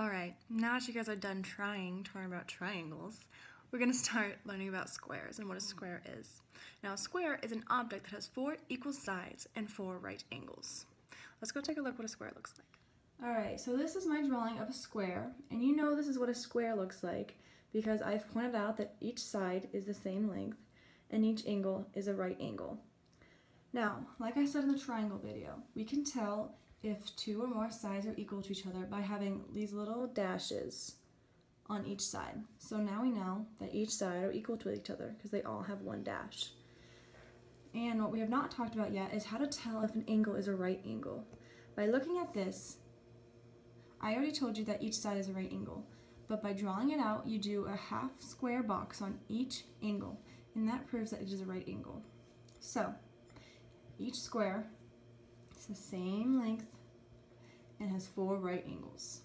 Alright, now that you guys are done trying to learn about triangles, we're going to start learning about squares and what a square is. Now a square is an object that has four equal sides and four right angles. Let's go take a look what a square looks like. Alright, so this is my drawing of a square, and you know this is what a square looks like because I've pointed out that each side is the same length and each angle is a right angle. Now, like I said in the triangle video, we can tell if two or more sides are equal to each other by having these little dashes on each side. So now we know that each side are equal to each other because they all have one dash. And what we have not talked about yet is how to tell if an angle is a right angle. By looking at this, I already told you that each side is a right angle, but by drawing it out, you do a half square box on each angle, and that proves that it is a right angle. So, each square the same length and has four right angles.